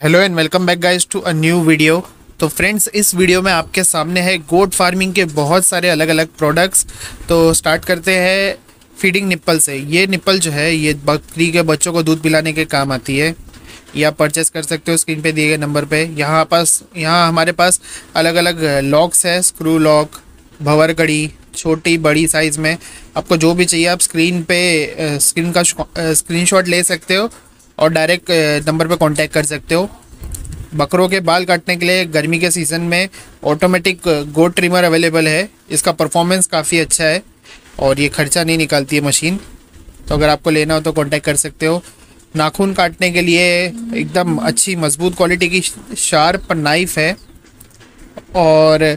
Hello and welcome back guys to a new video तो friends इस video में आपके सामने है गोट फ़ार्मिंग के बहुत सारे अलग अलग प्रोडक्ट्स तो स्टार्ट करते हैं फीडिंग निप्पल से। ये निप्पल जो है, ये बकरी के बच्चों को दूध पिलाने के काम आती है। ये आप परचेस कर सकते हो स्क्रीन पे दिए गए नंबर पे। यहाँ पास, यहाँ हमारे पास अलग अलग लॉक्स है स्क्रू लॉक भवर कड़ी छोटी, बड़ी साइज़ में। आपको जो भी चाहिए, आप स्क्रीन पे स्क्रीन का स्क्रीनशॉट ले सकते हो। और डायरेक्ट नंबर पे कांटेक्ट कर सकते हो। बकरों के बाल काटने के लिए गर्मी के सीज़न में ऑटोमेटिक गोट ट्रिमर अवेलेबल है। इसका परफॉर्मेंस काफ़ी अच्छा है और ये खर्चा नहीं निकालती है मशीन तो अगर आपको लेना हो तो कांटेक्ट कर सकते हो। नाखून काटने के लिए एकदम अच्छी, मज़बूत क्वालिटी की शार्प नाइफ है। और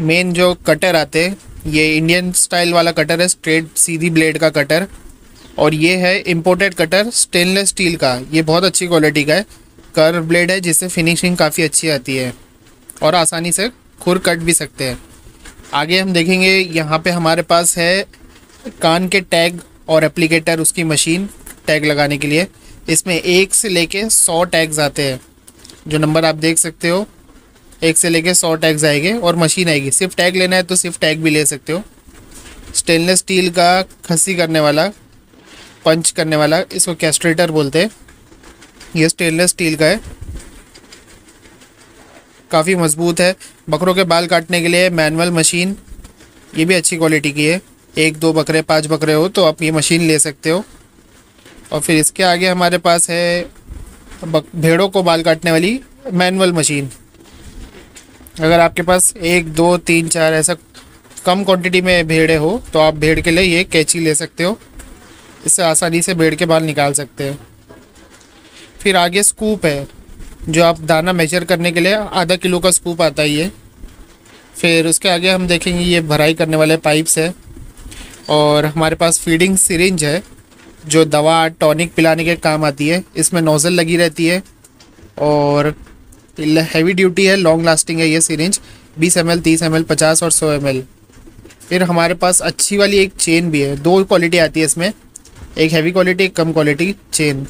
मेन जो कटर आते ये इंडियन स्टाइल वाला कटर है स्ट्रेट सीधी ब्लेड का कटर और ये है इम्पोर्टेड कटर स्टेनलेस स्टील का। ये बहुत अच्छी क्वालिटी का है। कर्व ब्लेड है, जिससे फिनिशिंग काफ़ी अच्छी आती है। और आसानी से खुर कट भी सकते हैं। आगे हम देखेंगे, यहाँ पे हमारे पास है कान के टैग और एप्लीकेटर उसकी मशीन टैग लगाने के लिए। इसमें एक से लेके सौ टैग्स आते हैं। जो नंबर आप देख सकते हो, एक से लेके सौ टैग्स आएँगे और मशीन आएगी। सिर्फ़ टैग लेना है तो सिर्फ़ टैग भी ले सकते हो। स्टेनलेस स्टील का खसी करने वाला पंच करने वाला, इसको कैस्ट्रेटर बोलते हैं। ये स्टेनलेस स्टील का है। काफ़ी मज़बूत है। बकरों के बाल काटने के लिए मैनुअल मशीन ये भी अच्छी क्वालिटी की है। एक, दो बकरे, पाँच बकरे हो तो आप ये मशीन ले सकते हो। और फिर इसके आगे हमारे पास है भेड़ों को बाल काटने वाली मैनुअल मशीन अगर आपके पास एक, दो, तीन, चार ऐसा कम क्वांटिटी में भेड़े हो तो आप भेड़ के लिए ये कैची ले सकते हो। इससे आसानी से भेड़ के बाल निकाल सकते हैं। फिर आगे स्कूप है, जो आप दाना मेजर करने के लिए आधा किलो का स्कूप आता ही है फिर उसके आगे हम देखेंगे ये भराई करने वाले पाइप्स है। और हमारे पास फीडिंग सिरिंज है, जो दवा टॉनिक पिलाने के काम आती है। इसमें नोज़ल लगी रहती है। और हैवी ड्यूटी है लॉन्ग लास्टिंग है ये सिरिंज 20 एम एल तीस एम एल पचास और 100 एम एल फिर हमारे पास अच्छी वाली एक चेन भी है, दो क्वालिटी आती है इसमें। एक हैवी क्वालिटी एक कम क्वालिटी चेन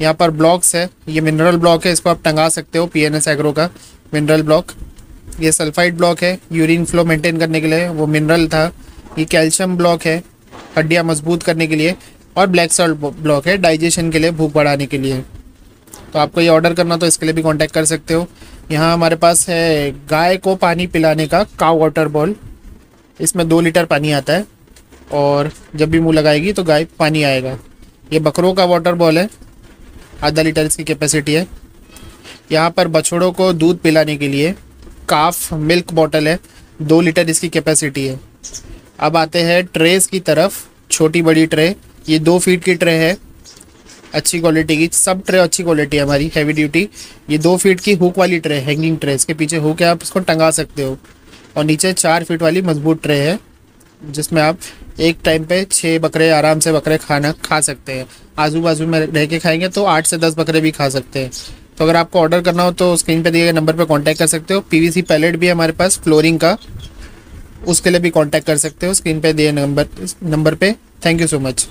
यहाँ पर ब्लॉक्स है, ये मिनरल ब्लॉक है, इसको आप टंगा सकते हो पी एन एस एग्रो का मिनरल ब्लॉक ये सल्फाइड ब्लॉक है यूरिन फ्लो मेंटेन करने के लिए, वो मिनरल था। ये कैल्शियम ब्लॉक है, हड्डियाँ मज़बूत करने के लिए, और ब्लैक सॉल्ट ब्लॉक है डाइजेशन के लिए, भूख बढ़ाने के लिए। तो आपको ये ऑर्डर करना तो इसके लिए भी कॉन्टैक्ट कर सकते हो। यहाँ हमारे पास है गाय को पानी पिलाने का काव वाटर बॉल इसमें दो लीटर पानी आता है। और जब भी मुँह लगाएगी तो गाय पानी आएगा। ये बकरों का वाटर बॉल है। आधा लीटर इसकी कैपेसिटी है। यहाँ पर बछड़ों को दूध पिलाने के लिए काफ मिल्क बॉटल है। दो लीटर इसकी कैपेसिटी है। अब आते हैं ट्रेस की तरफ़। छोटी बड़ी ट्रे ये दो फीट की ट्रे है। अच्छी क्वालिटी की। सब ट्रे अच्छी क्वालिटी है हमारी। हैवी ड्यूटी ये दो फीट की हुक वाली ट्रे हैंगिंग ट्रे इसके पीछे हुक है। आप इसको टंगा सकते हो। और नीचे चार फीट वाली मज़बूत ट्रे है। जिसमें आप एक टाइम पे छः बकरे आराम से बकरे खाना खा सकते हैं। आजू बाजू में रह के खाएँगे तो आठ से दस बकरे भी खा सकते हैं। तो अगर आपको ऑर्डर करना हो तो स्क्रीन पे दिए गए नंबर पे कांटेक्ट कर सकते हो। पीवीसी पैलेट भी हमारे पास फ्लोरिंग का। उसके लिए भी कांटेक्ट कर सकते हो। स्क्रीन पे दिए नंबर नंबर पे। Thank you so much